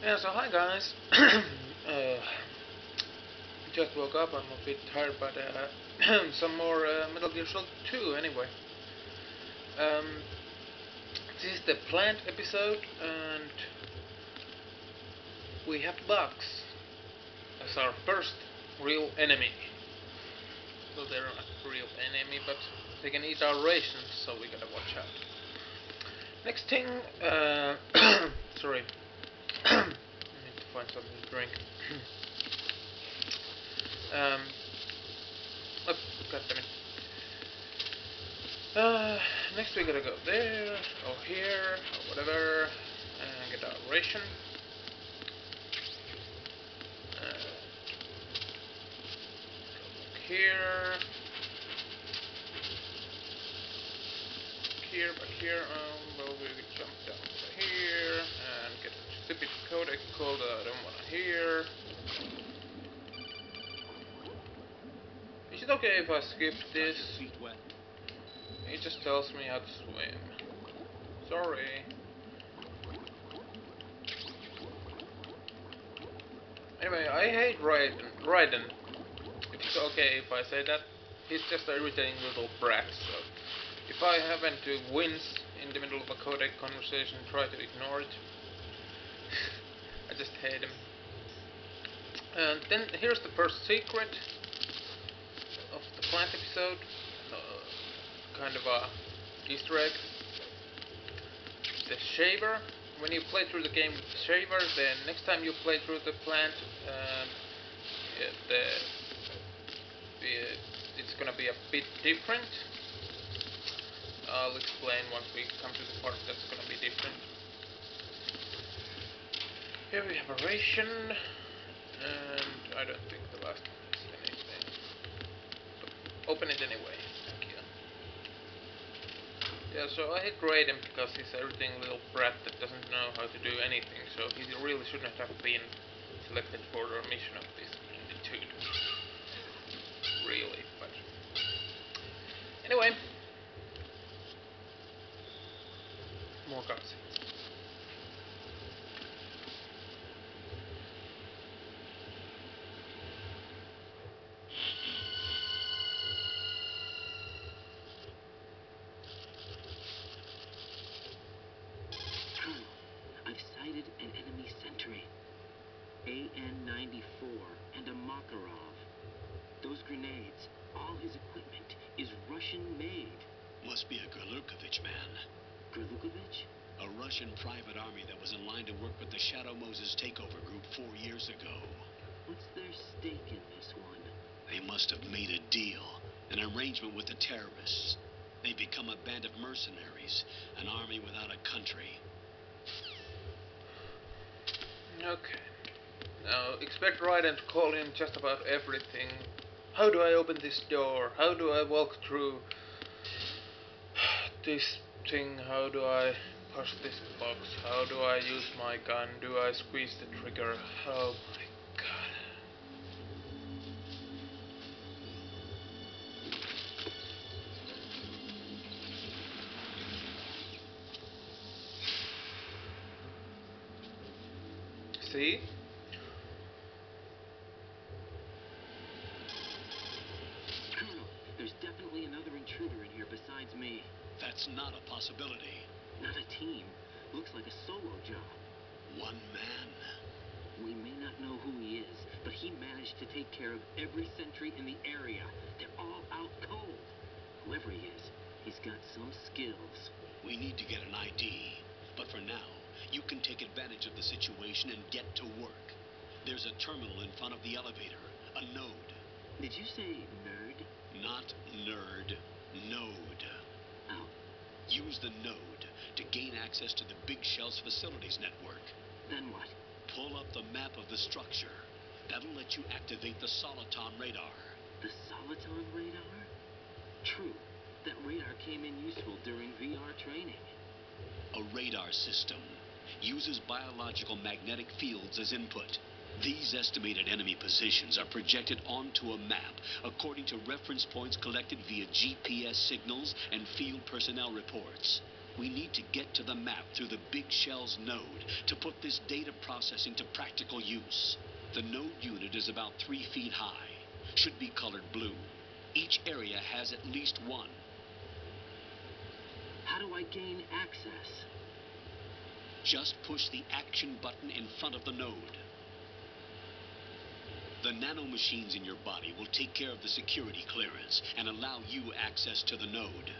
Yeah, so hi guys. uh, just woke up, I'm a bit tired, but uh, some more uh, Metal Gear Solid 2 anyway. Um, this is the plant episode, and we have bugs as our first real enemy. So they're not real enemy, but they can eat our rations, so we gotta watch out. Next thing, uh, sorry, I need to find something to drink. um, oh, God damn it. Uh, next we gotta go there, or here, or whatever, and get our ration. Uh, here. Here, but here, um, well, we could jump down to here and get a stupid codec called uh, I don't wanna hear. Is it okay if I skip this? It just tells me how to swim. Sorry. Anyway, I hate Raiden. Raiden. If it's okay if I say that, he's just a irritating little brat. So, if I happen to wince in the middle of a codec conversation, try to ignore it. I just hate him. And then here's the first secret plant episode. Uh, kind of a Easter egg. The shaver. When you play through the game with the shaver, then next time you play through the plant, uh, yeah, the, the it's gonna be a bit different. I'll explain once we come to the part that's gonna be different. Here we have a ration, and I don't think the last one open it anyway. Thank you. Yeah, so I hate Raiden because he's everything little brat that doesn't know how to do anything, so he really shouldn't have been selected for the mission of this Inditude. Really, but... Anyway. More cutscenes. Colonel, I've sighted an enemy sentry. AN-94 and a Makarov. Those grenades, all his equipment, is Russian-made. Must be a Gurlukovich man. Gurlukovich? A Russian private army that was in line to work with the Shadow Moses takeover group four years ago. What's their stake in this one? They must have made a deal, an arrangement with the terrorists. They've become a band of mercenaries, an army without a country. Okay. Now, expect Raiden to call in just about everything. How do I open this door? How do I walk through this thing? How do I push this box? How do I use my gun? Do I squeeze the trigger? Oh my god. See? Colonel, there's definitely another intruder in here besides me. That's not a possibility. Not a team. Looks like a solo job. One man. We may not know who he is, but he managed to take care of every sentry in the area. They're all out cold. Whoever he is, he's got some skills. We need to get an ID. But for now, you can take advantage of the situation and get to work. There's a terminal in front of the elevator, a node. Did you say nerd? Not nerd, node. Use the node to gain access to the Big Shell's facilities network. then what? Pull up the map of the structure. That'll let you activate the Soliton radar. The Soliton radar? True. That radar came in useful during VR training. A radar system uses biological magnetic fields as input. These estimated enemy positions are projected onto a map according to reference points collected via GPS signals and field personnel reports. We need to get to the map through the Big Shell's node to put this data processing to practical use. The node unit is about three feet high, should be colored blue. Each area has at least one. How do I gain access? Just push the action button in front of the node. The nanomachines in your body will take care of the security clearance and allow you access to the node.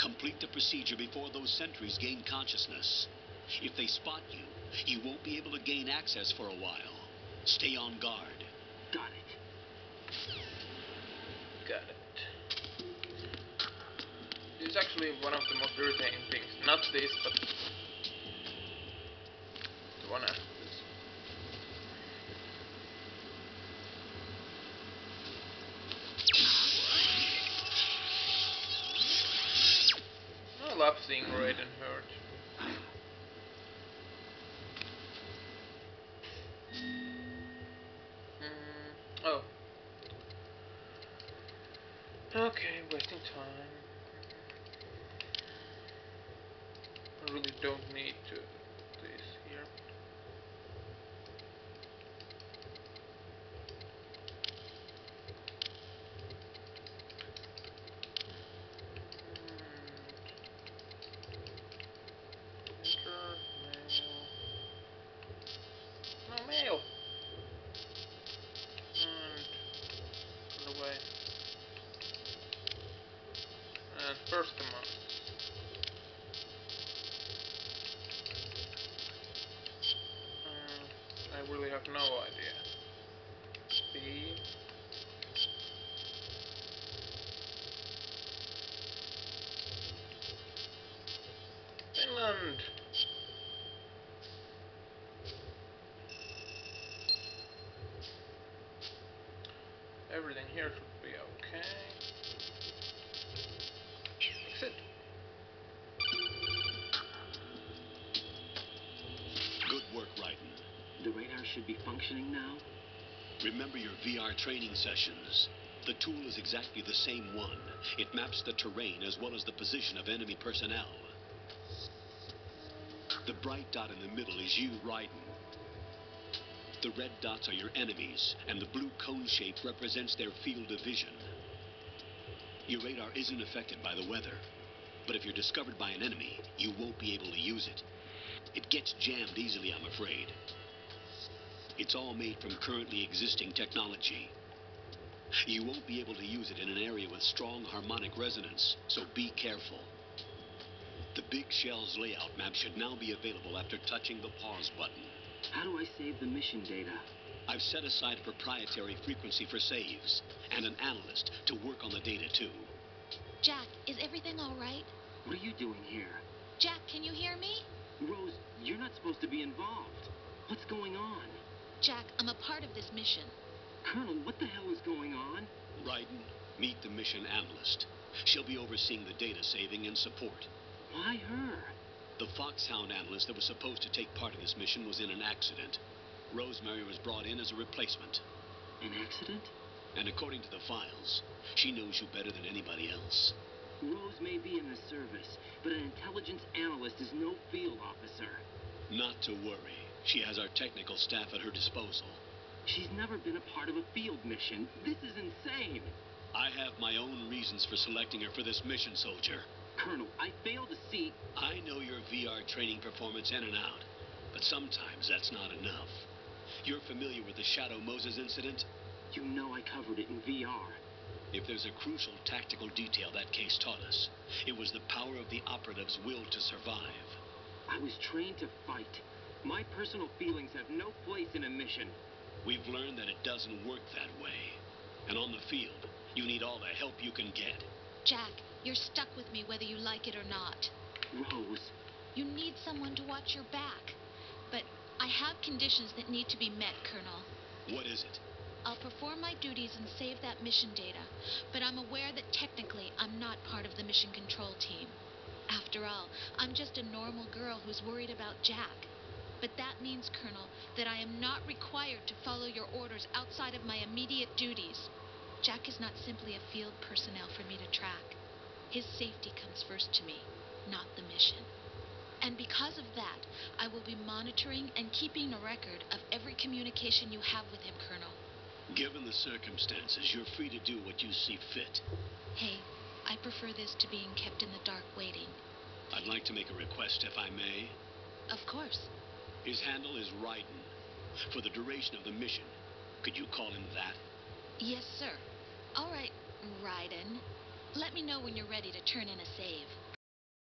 Complete the procedure before those sentries gain consciousness. If they spot you, you won't be able to gain access for a while. Stay on guard. Got it. Got it. This is actually one of the most irritating things. Not this, but the one. I love seeing Raiden hurt. Mm, oh. Okay, wasting time. I really don't need to this here. Enter mail. No mail. And put away. And first command. Uh, I really have no idea. B. Finland. Everything here should be okay. Exit. Good work, Raiden. The radar should be functioning now. Remember your VR training sessions. The tool is exactly the same one. It maps the terrain as well as the position of enemy personnel. The bright dot in the middle is you, Raiden. The red dots are your enemies, and the blue cone shape represents their field of vision. Your radar isn't affected by the weather, but if you're discovered by an enemy, you won't be able to use it. It gets jammed easily, I'm afraid. It's all made from currently existing technology. You won't be able to use it in an area with strong harmonic resonance, so be careful. The Big Shell's layout map should now be available after touching the pause button. How do I save the mission data? I've set aside a proprietary frequency for saves, and an analyst to work on the data too. Jack, is everything all right? What are you doing here? Jack, can you hear me? Rose, you're not supposed to be involved. What's going on? Jack, I'm a part of this mission. Colonel, what the hell is going on? Raiden, meet the mission analyst. She'll be overseeing the data saving and support. Why her? The Foxhound analyst that was supposed to take part in this mission was in an accident. Rosemary was brought in as a replacement. An accident? And according to the files, she knows you better than anybody else. Rose may be in the service, but an intelligence analyst is no field officer. Not to worry. She has our technical staff at her disposal. She's never been a part of a field mission. This is insane. I have my own reasons for selecting her for this mission, soldier. Colonel, I fail to see. I know your VR training performance in and out, but sometimes that's not enough. You're familiar with the Shadow Moses incident? You know I covered it in VR. If there's a crucial tactical detail that case taught us, it was the power of the operative's will to survive. I was trained to fight. My personal feelings have no place in a mission. We've learned that it doesn't work that way. And on the field, you need all the help you can get. Jack, you're stuck with me whether you like it or not. Rose, You need someone to watch your back. But I have conditions that need to be met, Colonel. What is it? I'll perform my duties and save that mission data, but I'm aware that technically I'm not part of the mission control team. After all, I'm just a normal girl who's worried about Jack. But that means, Colonel, that I am not required to follow your orders outside of my immediate duties. Jack is not simply a field personnel for me to track. His safety comes first to me. not the mission. And because of that, I will be monitoring and keeping a record of every communication you have with him, Colonel. Given the circumstances, you're free to do what you see fit. Hey, I prefer this to being kept in the dark waiting. I'd like to make a request, if I may. Of course. His handle is Raiden. For the duration of the mission, could you call him that? Yes, sir. All right, Raiden. Let me know when you're ready to turn in a save.